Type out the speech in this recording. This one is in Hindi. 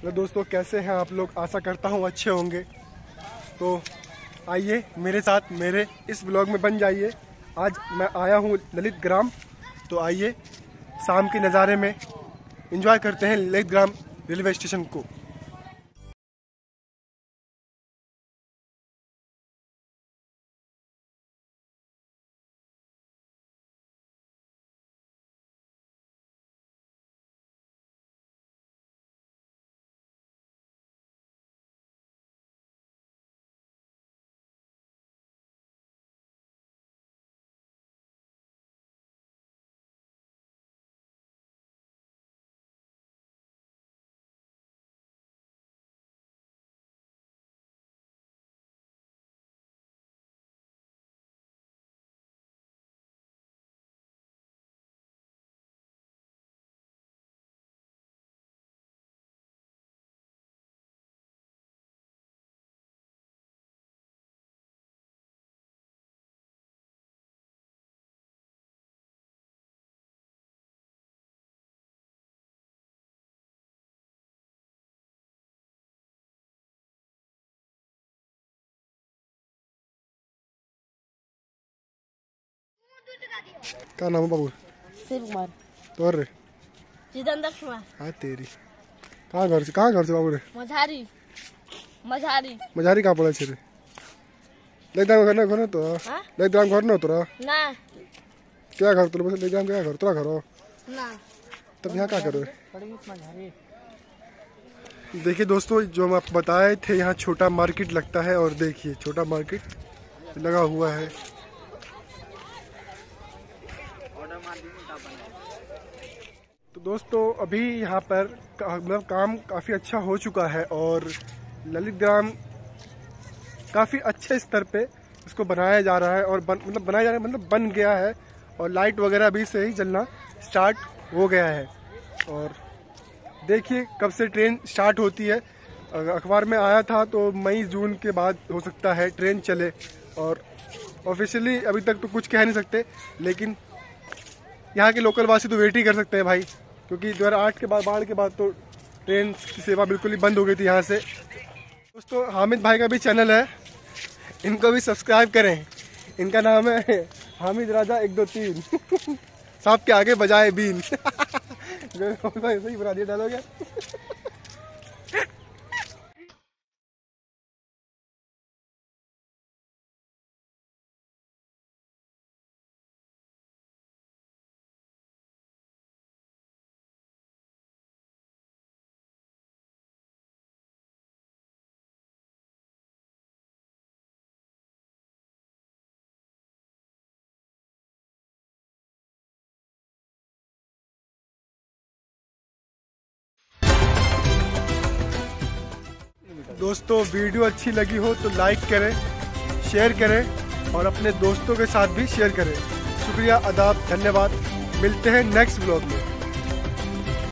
हेलो दोस्तों, कैसे हैं आप लोग? आशा करता हूँ अच्छे होंगे। तो आइए, मेरे साथ मेरे इस ब्लॉग में बन जाइए। आज मैं आया हूँ ललित ग्राम। तो आइए, शाम के नज़ारे में इंजॉय करते हैं ललित ग्राम रेलवे स्टेशन को। क्या नाम है बाबू? शिव कुमार तोर रे। जितेंद्र कुमार। हाँ तेरी। कहाँ घर से कहाँ घर से बाबू रे? मझारी। मझारी। मजारी कहाँ पड़ा छे रे? लेदाम घर ना घर ना तो हाँ? लेदाम घर ना तोरा? ना। क्या घर तोरा? बस लेदाम क्या घर? तोरा घर हो? ना। तब यहाँ क्या करो? देखिए दोस्तों जो हम आपको बताए थे यहाँ छोटा मार्केट लगता है और देखिए छोटा मार्केट लगा हुआ है। तो दोस्तों अभी यहाँ पर मतलब काम काफ़ी अच्छा हो चुका है और ललित ग्राम काफ़ी अच्छे स्तर पे इसको बनाया जा रहा है और बन, मतलब बनाया जा रहा है मतलब बन गया है और लाइट वगैरह भी से ही चलना स्टार्ट हो गया है। और देखिए कब से ट्रेन स्टार्ट होती है। अखबार में आया था तो मई जून के बाद हो सकता है ट्रेन चले और ऑफिशियली अभी तक तो कुछ कह नहीं सकते लेकिन यहाँ के लोकल वासी तो वेट ही कर सकते हैं भाई, क्योंकि 2008 के बाद, बाढ़ के बाद तो ट्रेन की सेवा बिल्कुल ही बंद हो गई थी यहाँ से। दोस्तों, हामिद भाई का भी चैनल है, इनको भी सब्सक्राइब करें। इनका नाम है हामिद राजा एक दो तीन। साहब के आगे बजाए बीन। सही बना दिया डालोगे दोस्तों, वीडियो अच्छी लगी हो तो लाइक करें शेयर करें और अपने दोस्तों के साथ भी शेयर करें। शुक्रिया अदाब धन्यवाद। मिलते हैं नेक्स्ट ब्लॉग में।